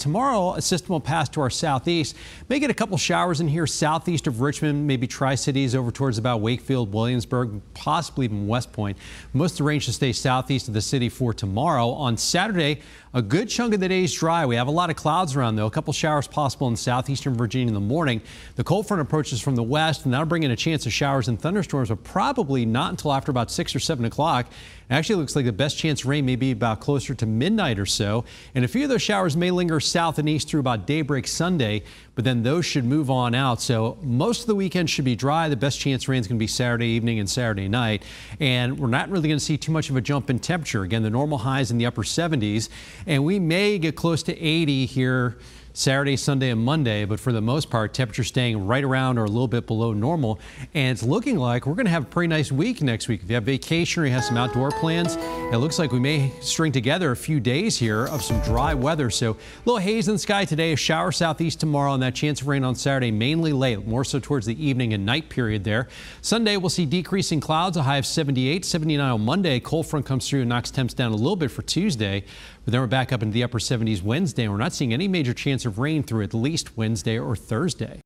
Tomorrow, a system will pass to our southeast. May get a couple showers in here southeast of Richmond, maybe Tri-Cities over towards about Wakefield, Williamsburg, possibly even West Point. Most of the rain should stay southeast of the city for tomorrow. On Saturday, a good chunk of the day is dry. We have a lot of clouds around, though. A couple showers possible in southeastern Virginia in the morning. The cold front approaches from the west, and that'll bring in a chance of showers and thunderstorms, but probably not until after about 6 or 7 o'clock. Actually, looks like the best chance rain may be about closer to midnight or so. And a few of those showers may linger south and east through about daybreak Sunday, but then those should move on out. So most of the weekend should be dry. The best chance rain is going to be Saturday evening and Saturday night. And we're not really going to see too much of a jump in temperature. Again, the normal highs in the upper 70s, and we may get close to 80 here Saturday, Sunday, and Monday, but for the most part, temperatures staying right around or a little bit below normal. And it's looking like we're going to have a pretty nice week next week. If you have vacation or you have some outdoor plans, it looks like we may string together a few days here of some dry weather. So a little haze in the sky today, a shower southeast tomorrow, and that chance of rain on Saturday, mainly late, more so towards the evening and night period there. Sunday, we'll see decreasing clouds, a high of 78, 79 on Monday. Cold front comes through and knocks temps down a little bit for Tuesday, but then we're back up into the upper 70s Wednesday. We're not seeing any major chance of rain through at least Wednesday or Thursday.